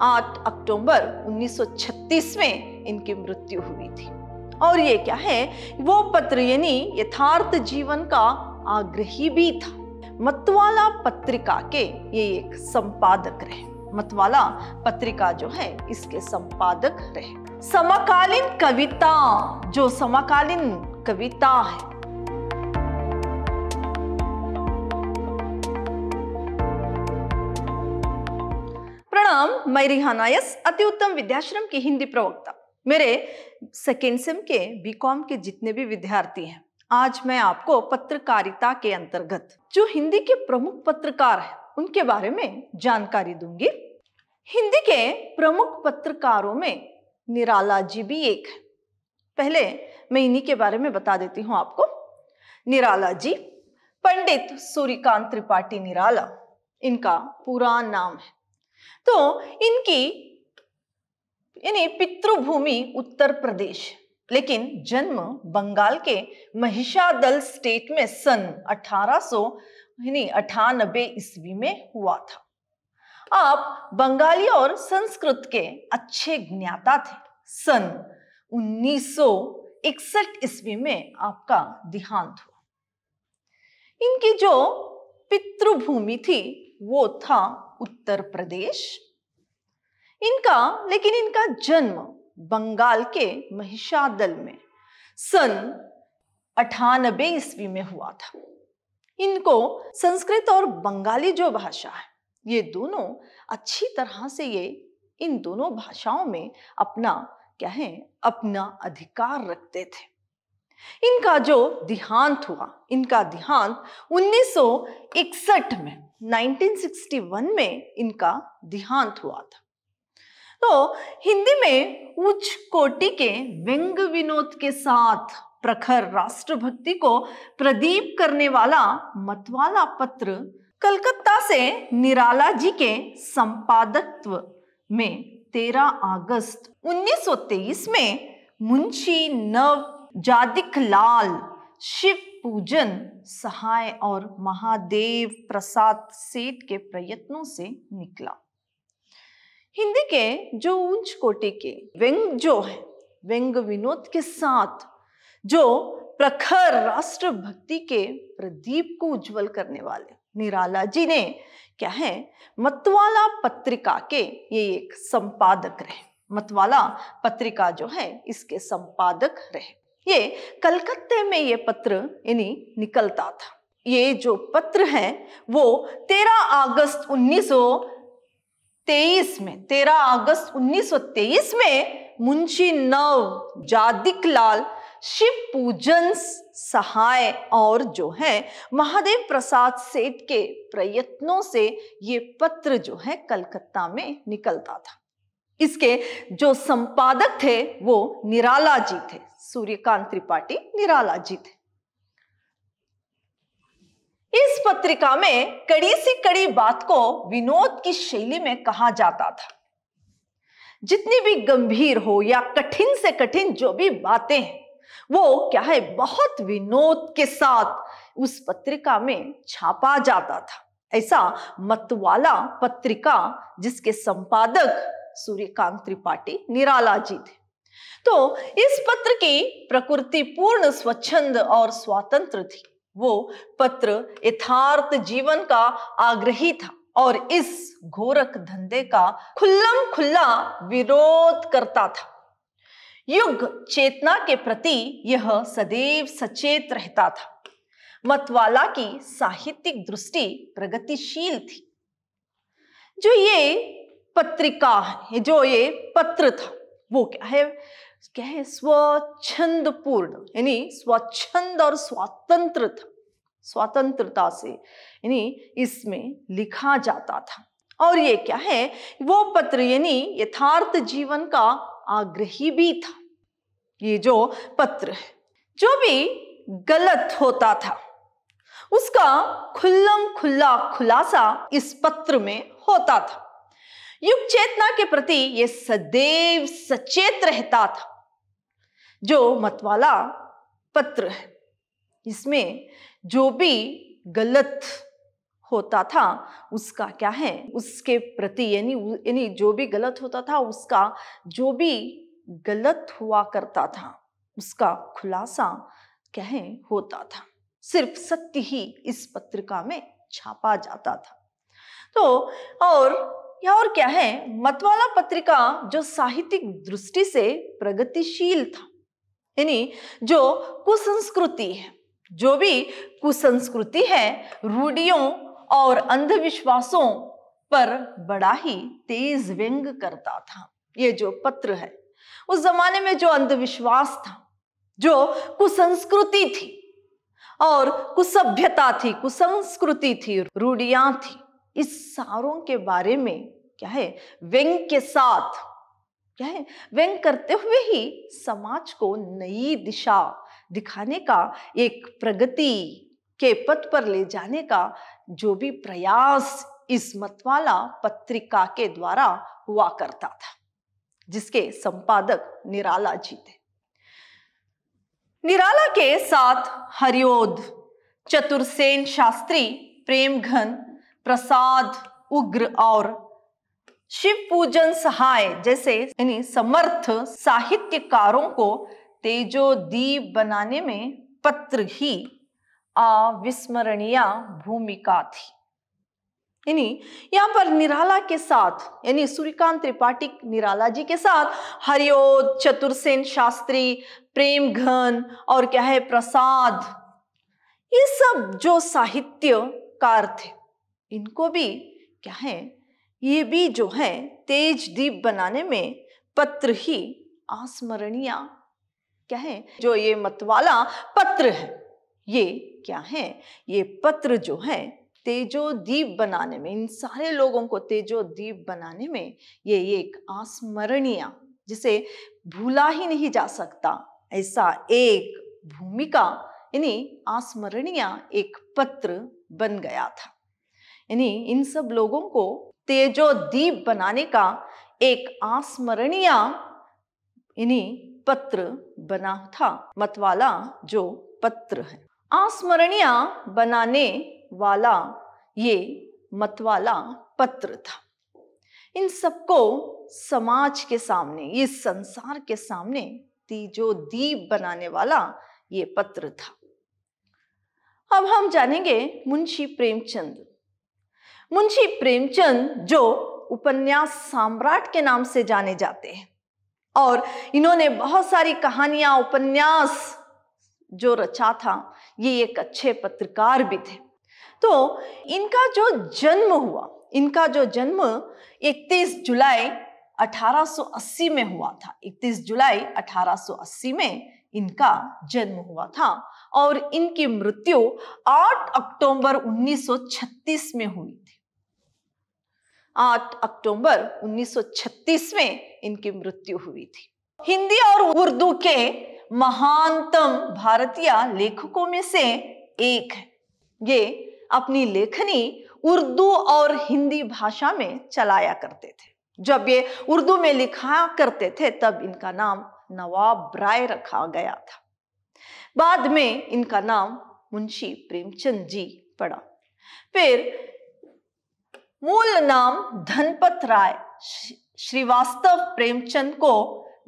8 अक्टूबर 1936 में इनकी मृत्यु हुई थी। और ये क्या है? वो पत्र यानी यथार्थ जीवन का आग्रही भी था। मतवाला पत्रिका के ये एक संपादक रहे। मतवाला पत्रिका जो है, इसके संपादक रहे। समकालीन कविता, जो समकालीन कविता है प्रणाम मैं रिहाना यस, अति उत्तम विद्याश्रम की हिंदी प्रवक्ता। मेरे सेकेंड सेम के बीकॉम के जितने भी विद्यार्थी हैं, आज मैं आपको पत्रकारिता के अंतर्गत, जो हिंदी के प्रमुख पत्रकार हैं, उनके बारे में जानकारी दूँगी। हिंदी के प्रमुख पत्रकारों में निराला जी भी एक है। पहले मैं इन्हीं के बारे में बता देती हूँ आपको। निराला जी, पंडित सूर्यकांत त्रिपाठी निराला, इनका पूरा नाम है। तो इनकी, यानी पितृभूमि उत्तर प्रदेश, लेकिन जन्म बंगाल के महिषादल स्टेट में सन 1800 यानी अठानबे ईस्वी में हुआ था। आप बंगाली और संस्कृत के अच्छे ज्ञाता थे। सन 1961 ईस्वी में आपका देहांत हुआ। इनकी जो पितृभूमि थी, वो था उत्तर प्रदेश। इनका, लेकिन इनका जन्म बंगाल के महिषादल में, सन अठानबे ईस्वी में हुआ था। इनको संस्कृत और बंगाली जो भाषा है, ये दोनों अच्छी तरह से ये, इन दोनों भाषाओं में अपना, क्या है, अपना अधिकार रखते थे। इनका जो देहांत हुआ, इनका देहांत 1961 में 1961 में इनका देहांत हुआ था। तो हिंदी में उच्च कोटि के व्यंग विनोद के साथ प्रखर राष्ट्रभक्ति को प्रदीप करने वाला मतवाला पत्र कलकत्ता से निराला जी के संपादकत्व में 13 अगस्त 1923 में मुंशी नव जादिक लाल, शिव पूजन, सहाय और महादेव प्रसाद सेठ के प्रयत्नों से निकला। हिंदी के जो उच्च कोटि के व्यंग जो है, व्यंग विनोद के साथ, जो प्रखर राष्ट्र भक्ति के प्रदीप को उज्जवल करने वाले, निराला जी ने, क्या है, मतवाला पत्रिका के ये एक संपादक रहे। मतवाला पत्रिका जो है, इसके संपादक रहे। ये कलकत्ते में ये पत्र यानी निकलता था। ये जो पत्र है, वो 13 अगस्त 1923 में 13 अगस्त 1923 में मुंशी नव जादिक लाल शिव पूजन सहाय और जो है, महादेव प्रसाद सेठ के प्रयत्नों से ये पत्र जो है, कलकत्ता में निकलता था। इसके जो संपादक थे, वो निराला जी थे। सूर्यकांत त्रिपाठी निराला जी थे इस पत्रिका में कड़ी सी कड़ी बात को विनोद की शैली में कहा जाता था। जितनी भी गंभीर हो या कठिन से कठिन जो भी बातें हैं, वो क्या है, बहुत विनोद के साथ उस पत्रिका में छापा जाता था। ऐसा मतवाला पत्रिका जिसके संपादक सूर्यकांत त्रिपाठी निराला जी थे तो इस पत्र की प्रकृति पूर्ण स्वच्छंद और स्वतंत्र थी। वो पत्र यथार्थ जीवन का आग्रही था और इस घोरक धंधे का खुल्लम खुल्ला विरोध करता था। युग चेतना के प्रति यह सदैव सचेत रहता था। मतवाला की साहित्यिक दृष्टि प्रगतिशील थी। जो ये पत्रिका जो ये पत्र था वो क्या है? क्या है? स्वच्छंद पूर्ण यानी स्वच्छंद और स्वतंत्र स्वतंत्रता से, यानी इसमें लिखा जाता था। और ये क्या है? वो पत्र, यानी यथार्थ जीवन का आग्रही भी था। ये जो पत्र है, जो भी गलत होता था, उसका खुल्लम खुल्ला खुलासा इस पत्र में होता था। युग चेतना के प्रति ये सदैव सचेत रहता था, जो मतवाला पत्र है। इसमें जो भी गलत होता था, उसका क्या है? उसके प्रति यानी यानी जो भी गलत होता था, उसका जो भी गलत हुआ करता था, उसका खुलासा क्या है? होता था। सिर्फ़ सत्य ही इस पत्रिका में छापा जाता था। तो और या और क्या है? मतवाला पत्रिका जो साहित्यिक दृष्टि से प्रगतिशील था, यानी जो कुसंस्कृति है, जो भी कुसंस्कृति है, रूढ़ियों और अंधविश्वासों पर बड़ा ही तेज व्यंग करता था। ये जो पत्र है, उस जमाने में जो अंधविश्वास था, जो कुसंस्कृति थी और कुसभ्यता थी, कुसंस्कृति थी, रूढ़ियाँ थी, इस सारों के बारे में क्या है? व्यंग के साथ। क्या है? व्यंग करते हुए ही समाज को नई दिशा दिखाने का, एक प्रगति के पथ पर ले जाने का जो भी प्रयास इस मतवाला पत्रिका के द्वारा हुआ करता था, जिसके संपादक निराला जी थे। निराला के साथ हरिओद, चतुर्सेन शास्त्री, प्रेमघन, प्रसाद, उग्र और शिव पूजन सहाय, जैसे यानी समर्थ साहित्यकारों को तेजो दीप बनाने में पत्र ही अविस्मरणीय भूमिका थी। यानी यहाँ पर निराला के साथ, यानी सूर्यकांत त्रिपाठी, निराला जी के साथ हरिओद, चतुर्सेन शास्त्री प्रेम घन और क्या है प्रसाद, ये सब जो साहित्यकार थे, इनको भी क्या है ये भी जो है, तेज दीप बनाने में पत्र ही आस्मरणीय। क्या है? जो ये मतवाला पत्र है, ये क्या है? ये पत्र जो है, तेजो दीप बनाने में, इन सारे लोगों को तेजो दीप बनाने में ये एक आस्मरणीय, जिसे भूला ही नहीं जा सकता। ऐसा एक भूमिका यानी आस्मरणीय एक पत्र बन गया था। यानी इन सब लोगों को तेजो दीप बनाने का एक आस्मरणीय यानी पत्र बना था, मतवाला जो पत्र है। आस्मरणीय बनाने वाला ये मतवाला पत्र था। इन सबको समाज के सामने इस संसार के सामने तीजो दीप बनाने वाला ये पत्र था। अब हम जानेंगे मुंशी प्रेमचंद मुंशी प्रेमचंद जो उपन्यास सम्राट के नाम से जाने जाते हैं। और इन्होंने बहुत सारी कहानियाँ, उपन्यास जो रचा था, ये एक अच्छे पत्रकार भी थे। तो इनका जो जन्म हुआ, इनका जो जन्म 31 जुलाई 1880 में हुआ था। 31 जुलाई 1880 में इनका जन्म हुआ था और इनकी मृत्यु 8 अक्टूबर 1936 में हुई। 8 अक्टूबर 1936 में इनकी मृत्यु हुई थी। हिंदी और उर्दू के महानतम भारतीय लेखकों में से एक है। ये अपनी लेखनी उर्दू और हिंदी भाषा में चलाया करते थे। जब ये उर्दू में लिखा करते थे, तब इनका नाम नवाब राय रखा गया था। बाद में इनका नाम मुंशी प्रेमचंद जी पड़ा। फिर मूल नाम धनपत राय। श्रीवास्तव प्रेमचंद को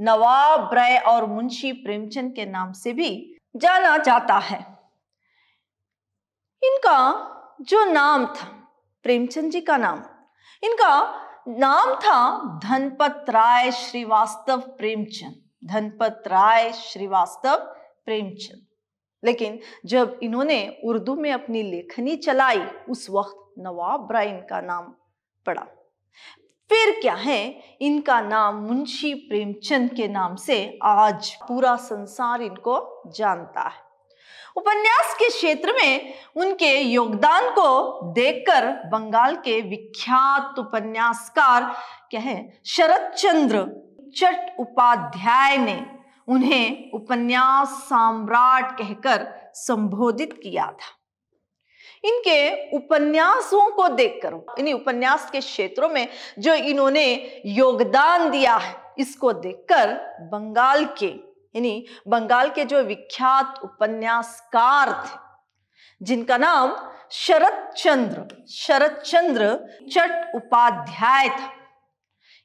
नवाब राय और मुंशी प्रेमचंद के नाम से भी जाना जाता है। इनका जो नाम था, प्रेमचंद जी का नाम, इनका नाम था धनपत राय श्रीवास्तव प्रेमचंद। धनपत राय श्रीवास्तव प्रेमचंद। लेकिन जब इन्होंने उर्दू में अपनी लेखनी चलाई, उस वक्त नवाब राय इनका नाम पड़ा। फिर क्या है? इनका नाम मुंशी प्रेमचंद के नाम से आज पूरा संसार इनको जानता है। उपन्यास के क्षेत्र में उनके योगदान को देखकर बंगाल के विख्यात उपन्यासकार क्या है शरद चंद्र चट उपाध्याय ने उन्हें उपन्यास सम्राट कहकर संबोधित किया था। इनके उपन्यासों को देखकर इन उपन्यास के क्षेत्रों में जो इन्होंने योगदान दिया है, इसको देखकर बंगाल के, यानी बंगाल के जो विख्यात उपन्यासकार थे, जिनका नाम शरद चंद्र शरद चंद्र चट उपाध्याय था।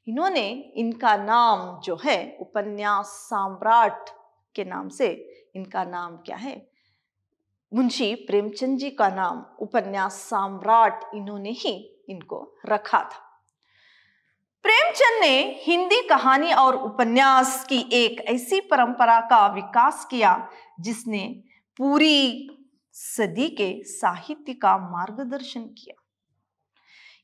इन्होंने इनका नाम जो है उपन्यास सम्राट के नाम से, इनका नाम क्या है? मुंशी प्रेमचंद जी का नाम उपन्यास सम्राट इन्होंने ही इनको रखा था। प्रेमचंद ने हिंदी कहानी और उपन्यास की एक ऐसी परंपरा का विकास किया, जिसने पूरी सदी के साहित्य का मार्गदर्शन किया।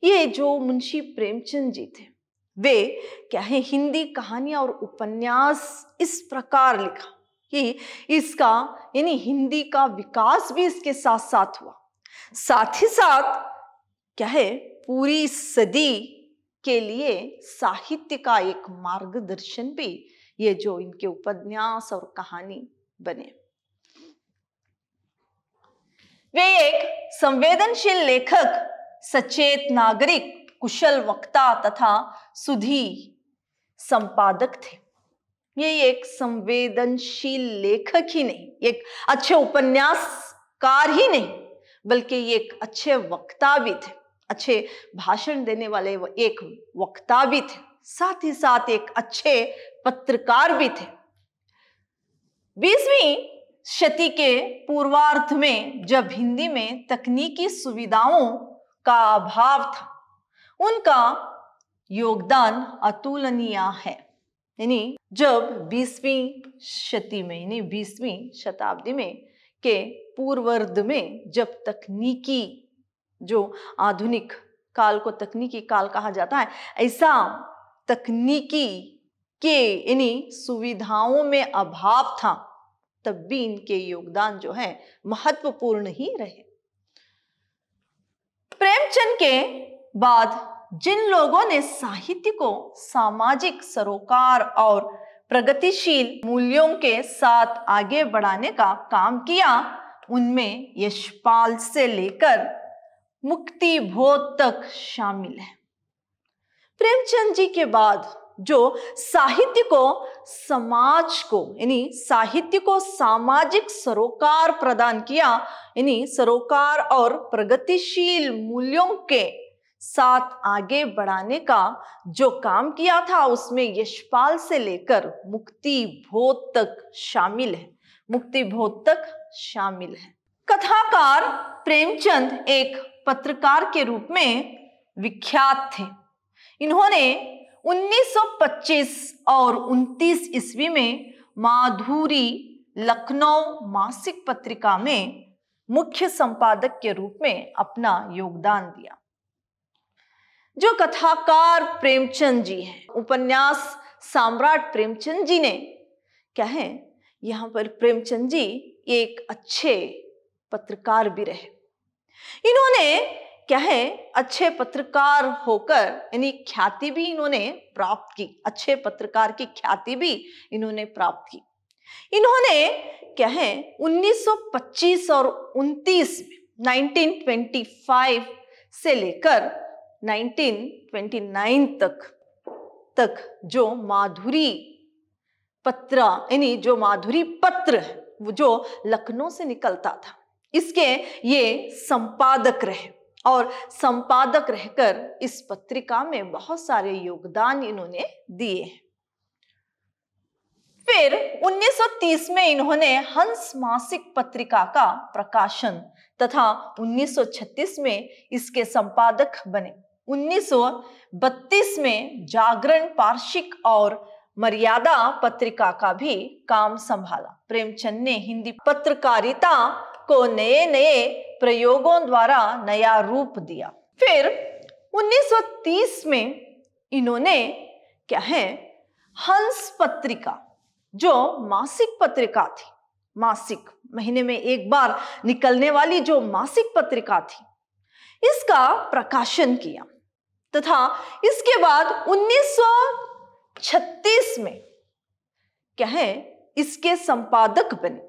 ये जो मुंशी प्रेमचंद जी थे वे क्या है, हिंदी कहानी और उपन्यास इस प्रकार लिखा कि इसका, यानी हिंदी का विकास भी इसके साथ साथ हुआ। साथ ही साथ क्या है, पूरी सदी के लिए साहित्य का एक मार्गदर्शन भी ये जो इनके उपन्यास और कहानी बने। वे एक संवेदनशील लेखक, सचेत नागरिक कुशल वक्ता तथा सुधी संपादक थे। ये एक संवेदनशील लेखक ही नहीं, एक अच्छे उपन्यासकार ही नहीं, बल्कि ये एक अच्छे वक्ता भी थे। अच्छे भाषण देने वाले एक वक्ता भी थे, साथ ही साथ एक अच्छे पत्रकार भी थे। बीसवीं शती के पूर्वार्ध में जब हिंदी में तकनीकी सुविधाओं का अभाव था उनका योगदान अतुलनीय है। यानी जब बीसवीं शती में, यानी बीसवीं शताब्दी में के पूर्वर्ध में जब तकनीकी, जो आधुनिक काल को तकनीकी काल कहा जाता है, ऐसा तकनीकी के, यानी सुविधाओं में अभाव था, तब भी इनके योगदान जो है, महत्वपूर्ण ही रहे। प्रेमचंद के बाद जिन लोगों ने साहित्य को सामाजिक, सरोकार और प्रगतिशील मूल्यों के साथ आगे बढ़ाने का काम किया, उनमें यशपाल से लेकर मुक्ति भोज तक शामिल है। प्रेमचंद जी के बाद जो साहित्य को, समाज को, यानी साहित्य को सामाजिक सरोकार प्रदान किया, यानी सरोकार और प्रगतिशील मूल्यों के साथ आगे बढ़ाने का जो काम किया था, उसमें यशपाल से लेकर मुक्ति भोत तक शामिल है। मुक्ति भोत तक शामिल है। कथाकार प्रेमचंद एक पत्रकार के रूप में विख्यात थे। इन्होंने 1925 और 29 ईस्वी में माधुरी लखनऊ मासिक पत्रिका में मुख्य संपादक के रूप में अपना योगदान दिया। जो कथाकार प्रेमचंद जी हैं, उपन्यास सम्राट प्रेमचंद जी ने क्या है? यहाँ पर प्रेमचंद जी एक अच्छे पत्रकार भी रहे। इन्होंने क्या है? अच्छे पत्रकार होकर, यानी ख्याति भी इन्होंने प्राप्त की। अच्छे पत्रकार की ख्याति भी इन्होंने प्राप्त की। इन्होंने क्या है? 1925 और 29 में 1925 से लेकर 1929 तक तक जो माधुरी पत्र, यानी जो माधुरी पत्र जो लखनऊ से निकलता था, इसके ये संपादक रहे। और संपादक रहकर इस पत्रिका में बहुत सारे योगदान इन्होंने दिए फिर 1930 में इन्होंने हंस मासिक पत्रिका का प्रकाशन तथा 1936 में इसके संपादक बने। 1932 में जागरण पार्षिक और मर्यादा पत्रिका का भी काम संभाला। प्रेमचंद ने हिंदी पत्रकारिता को नए नए प्रयोगों द्वारा नया रूप दिया। फिर 1930 में इन्होंने, क्या है, हंस पत्रिका, जो मासिक पत्रिका थी, मासिक, महीने में एक बार निकलने वाली जो मासिक पत्रिका थी, इसका प्रकाशन किया। तथा इसके बाद 1936 में क्या है इसके संपादक बने।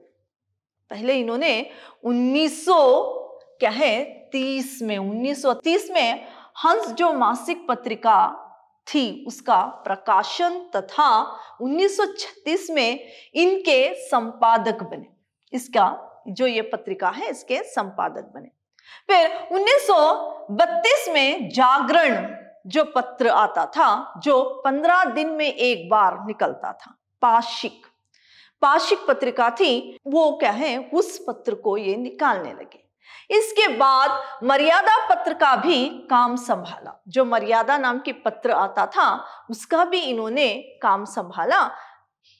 पहले इन्होंने 1900 क्या है 30 में 1930 में हंस जो मासिक पत्रिका थी, उसका प्रकाशन तथा 1936 में इनके संपादक बने। इसका जो ये पत्रिका है, इसके संपादक बने। फिर 1932 में जागरण जो पत्र आता था, जो पंद्रह दिन में एक बार निकलता था पाशिक पाशिक पत्रिका थी, वो क्या है, उस पत्र को ये निकालने लगे। इसके बाद मर्यादा पत्र का भी काम संभाला। जो मर्यादा नाम की पत्र आता था, उसका भी इन्होंने काम संभाला।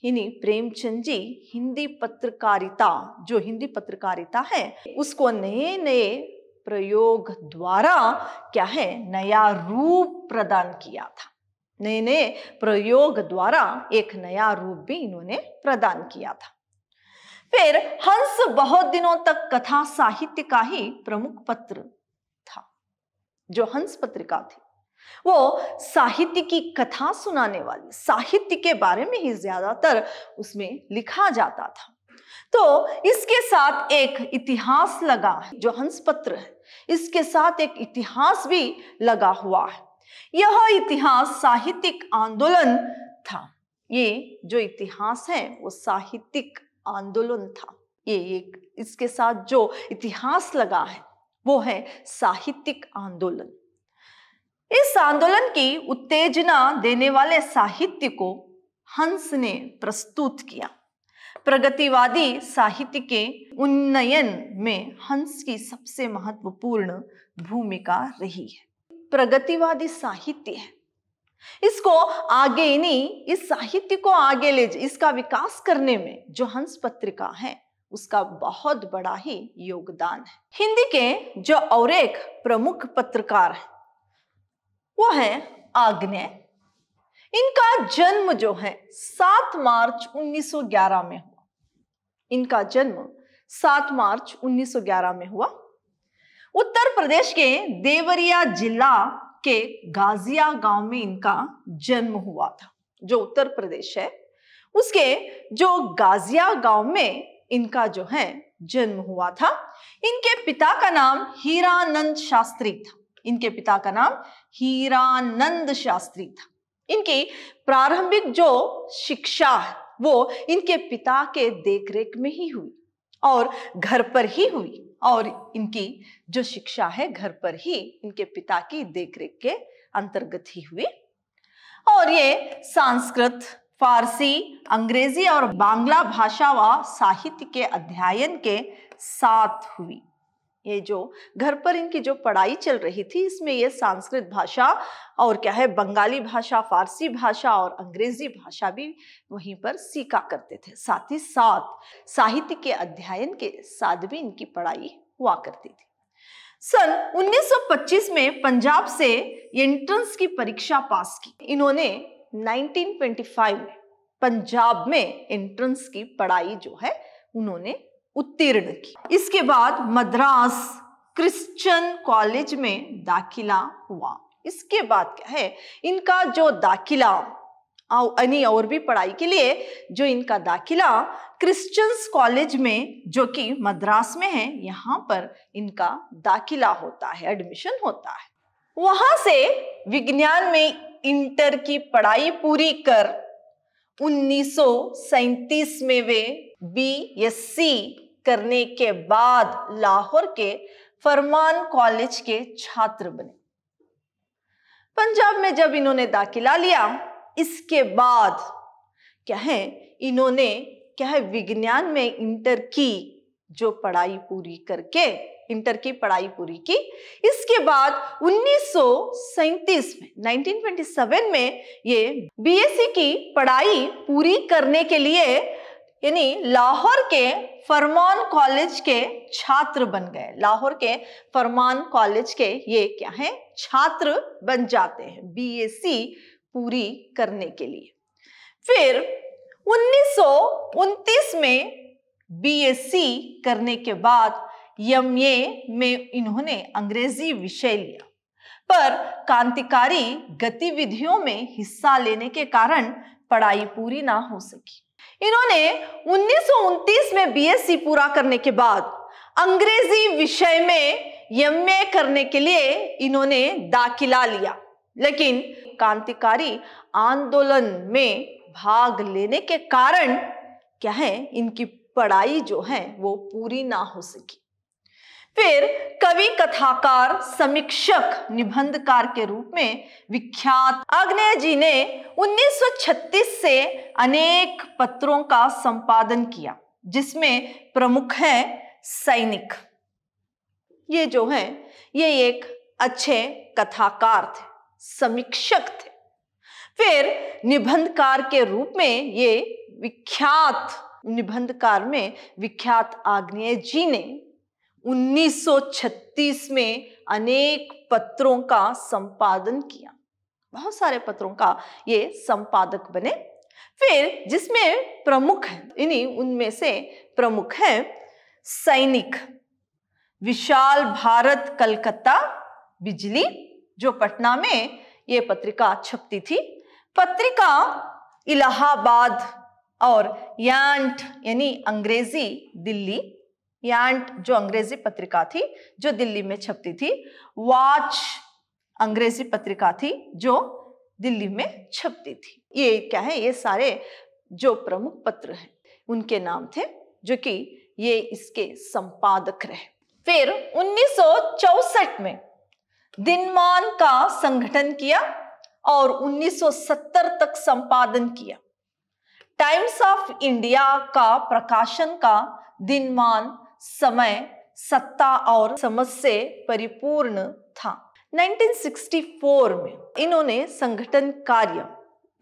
इन्हीं प्रेमचंद जी, हिंदी पत्रकारिता, जो हिंदी पत्रकारिता है, उसको नए नए प्रयोग द्वारा क्या है? नया रूप प्रदान किया था। नए नए प्रयोग द्वारा एक नया रूप भी इन्होंने प्रदान किया था। फिर हंस बहुत दिनों तक कथा साहित्य का ही प्रमुख पत्र था। जो हंस पत्रिका थी, वो साहित्य की कथा सुनाने वाली, साहित्य के बारे में ही ज़्यादातर उसमें लिखा जाता था। तो इसके साथ एक इतिहास लगा है, जो हंस पत्र है। इसके साथ एक इतिहास भी लगा हुआ है। यह इतिहास साहित्यिक आंदोलन था। ये जो इतिहास है, वो साहित्यिक आंदोलन था। ये एक, इसके साथ जो इतिहास लगा है, वो है साहित्यिक आंदोलन। इस आंदोलन की उत्तेजना देने वाले साहित्य को हंस ने प्रस्तुत किया। प्रगतिवादी साहित्य के उन्नयन में हंस की सबसे महत्वपूर्ण भूमिका रही है। प्रगतिवादी साहित्य है। इसको आगे नहीं इस साहित्य को आगे ले इसका विकास करने में जो हंस पत्रिका है, उसका बहुत बड़ा ही योगदान है। हिंदी के जो और एक प्रमुख पत्रकार है, वो है आग्नेय। इनका जन्म जो है 7 मार्च 1911 में हुआ। इनका जन्म 7 मार्च 1911 में हुआ। उत्तर प्रदेश के देवरिया जिला के गाजिया गाँव में इनका जन्म हुआ था, जो उत्तर प्रदेश है। उसके जो गाजिया गाँव में इनका जो है, जन्म हुआ था, इनके पिता का नाम हीरानंद शास्त्री था। इनके पिता का नाम हीरानंद शास्त्री था। इनकी प्रारंभिक जो शिक्षा है वो इनके पिता के देखरेख में ही हुई और घर पर ही हुई और इनकी जो शिक्षा है घर पर ही इनके पिता की देखरेख के अंतर्गत ही हुई। और ये संस्कृत, फारसी, अंग्रेज़ी और बांग्ला भाषा व साहित्य के अध्ययन के साथ हुई। ये जो घर पर इनकी जो पढ़ाई चल रही थी, इसमें ये संस्कृत भाषा और क्या है, बंगाली भाषा, फारसी भाषा और अंग्रेज़ी भाषा भी वहीं पर सीखा करते थे। साथ ही साथ साहित्य के अध्ययन के साथ भी इनकी पढ़ाई हुआ करती थी। सन 1925 में पंजाब से एंट्रेंस की परीक्षा पास की। इन्होंने 1925 में पंजाब में एंट्रेंस की पढ़ाई जो है, उन्होंने उत्तीर्ण की। इसके बाद मद्रास क्रिश्चियन कॉलेज में दाखिला हुआ। इसके बाद क्या है? इनका जो दाखिला यानी और भी पढ़ाई के लिए जो इनका दाखिला क्रिश्चियंस कॉलेज में जो कि मद्रास में है, यहाँ पर इनका दाखिला होता है, एडमिशन होता है। वहाँ से विज्ञान में इंटर की पढ़ाई पूरी कर, उन्नीस में वे बी एस सी करने के बाद लाहौर के फरमान कॉलेज के छात्र बने। पंजाब में जब इन्होंने दाखिला लिया, इसके बाद क्या है, इन्होंने क्या है, विज्ञान में इंटर की, जो पढ़ाई पूरी करके, इंटर की पढ़ाई पूरी की। इसके बाद उन्नीस में 1927 में ये बीएससी की पढ़ाई पूरी करने के लिए, यानी लाहौर के फरमान कॉलेज के छात्र बन गए। लाहौर के फरमान कॉलेज के ये क्या है? छात्र बन जाते हैं बीएससी पूरी करने के लिए। फिर उन्नीस सौ उनतीस में बीएससी करने के बाद एमए में इन्होंने अंग्रेज़ी विषय लिया। पर क्रांतिकारी गतिविधियों में हिस्सा लेने के कारण पढ़ाई पूरी ना हो सकी। इन्होंने उन्नीस सौ उनतीस में बीएससी पूरा करने के बाद अंग्रेज़ी विषय में एमए करने के लिए इन्होंने दाखिला लिया। लेकिन क्रांतिकारी आंदोलन में भाग लेने के कारण क्या है? इनकी पढ़ाई जो है वो पूरी ना हो सकी। फिर कवि कथाकार समीक्षक निबंधकार के रूप में विख्यात आग्नेय जी ने 1936 से अनेक पत्रों का संपादन किया, जिसमें प्रमुख है सैनिक। ये जो है, ये एक अच्छे कथाकार थे, समीक्षक थे। फिर निबंधकार के रूप में ये विख्यात, निबंधकार में विख्यात आग्नेय जी ने 1936 में अनेक पत्रों का संपादन किया। बहुत सारे पत्रों का ये संपादक बने। फिर जिसमें प्रमुख है, इन्हीं उनमें से प्रमुख है सैनिक, विशाल भारत कलकत्ता बिजली, जो पटना में ये पत्रिका छपती थी। पत्रिका इलाहाबाद और यांट, यानी अंग्रेज़ी दिल्ली यांट जो अंग्रेज़ी पत्रिका थी, जो दिल्ली में छपती थी वाच अंग्रेज़ी पत्रिका थी, जो दिल्ली में छपती थी। ये क्या है? ये सारे जो प्रमुख पत्र हैं, उनके नाम थे, जो कि ये इसके संपादक रहे। फिर 1964 में दिनमान का संगठन किया और 1970 तक संपादन किया। टाइम्स ऑफ़ इंडिया का प्रकाशन का दिनमान समय, सत्ता और समझ से परिपूर्ण था। 1964 में इन्होंने संगठन कार्य,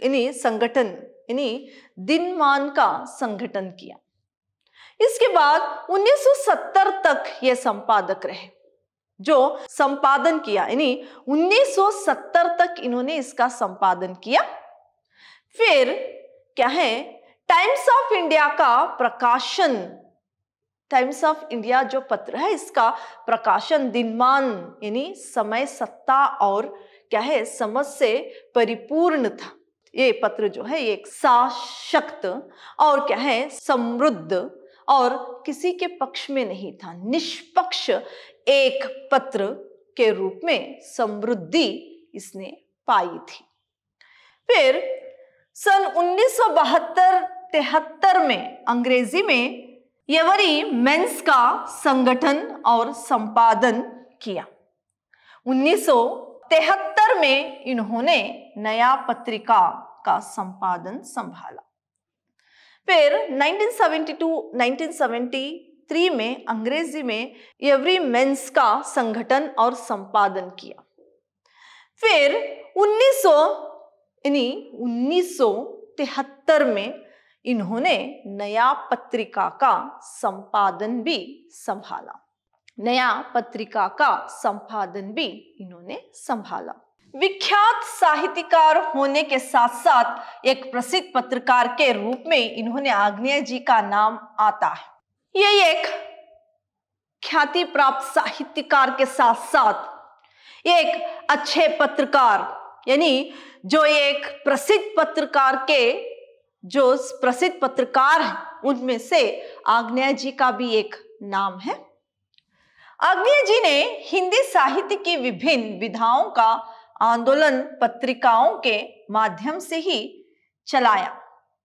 इन्हीं संगठन, इन्हीं दिनमान का संगठन किया। इसके बाद 1970 तक ये संपादक रहे। जो संपादन किया यानी 1970 तक इन्होंने इसका संपादन किया। फिर क्या है? टाइम्स ऑफ़ इंडिया का प्रकाशन टाइम्स ऑफ़ इंडिया जो पत्र है, इसका प्रकाशन दिनमान, यानी समय, सत्ता और क्या है, समझ से परिपूर्ण था। ये पत्र जो है एक सशक्त और क्या है, समृद्ध और किसी के पक्ष में नहीं था। निष्पक्ष एक पत्र के रूप में समृद्धि इसने पाई थी। फिर सन उन्नीस सौ में अंग्रेज़ी में यवरी मेंस का संगठन और संपादन किया। 1973 में इन्होंने नया पत्रिका का संपादन संभाला। फिर 1972 1973 में अंग्रेज़ी में एवरी मेंस का संगठन और संपादन किया। फिर 1900 यानी उन्नीस सौ तिहत्तर में इन्होंने नया पत्रिका का संपादन भी संभाला। नया पत्रिका का संपादन भी इन्होंने संभाला। विख्यात साहित्यकार होने के साथ साथ एक प्रसिद्ध पत्रकार के रूप में इन्होंने आग्नेय जी का नाम आता है। ये एक ख्याति प्राप्त साहित्यकार के साथ साथ एक अच्छे पत्रकार, यानी जो एक प्रसिद्ध पत्रकार के जो प्रसिद्ध पत्रकार हैं, उनमें से आग्नेय जी का भी एक नाम है। आग्नेय जी ने हिंदी साहित्य की विभिन्न विधाओं का आंदोलन पत्रिकाओं के माध्यम से ही चलाया।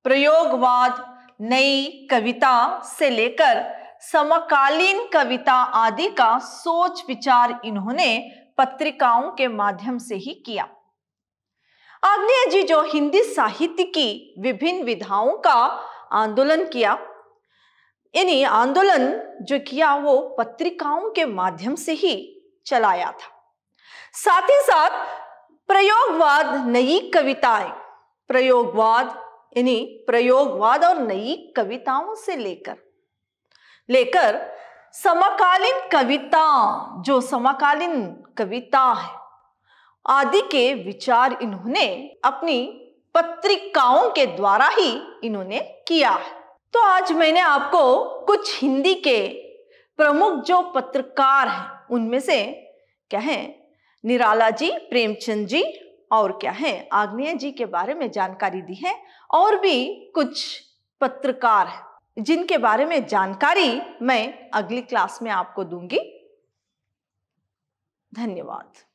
प्रयोगवाद, नई कविता से लेकर समकालीन कविता आदि का सोच विचार इन्होंने पत्रिकाओं के माध्यम से ही किया। आग्नेय जी जो हिंदी साहित्य की विभिन्न विधाओं का आंदोलन किया, यानी आंदोलन जो किया वो पत्रिकाओं के माध्यम से ही चलाया था। साथ ही साथ प्रयोगवाद, नई कविताएँ, प्रयोगवाद, यानी प्रयोगवाद और नई कविताओं से लेकर लेकर समकालीन कविता, जो समकालीन कविता है आदि के विचार इन्होंने अपनी पत्रिकाओं के द्वारा ही इन्होंने किया है। तो आज मैंने आपको कुछ हिंदी के प्रमुख जो पत्रकार हैं, उनमें से क्या है? निराला जी, प्रेमचंद जी और क्या है? आग्नेय जी के बारे में जानकारी दी है और भी कुछ पत्रकार हैं, जिनके बारे में जानकारी मैं अगली क्लास में आपको दूँगी। धन्यवाद।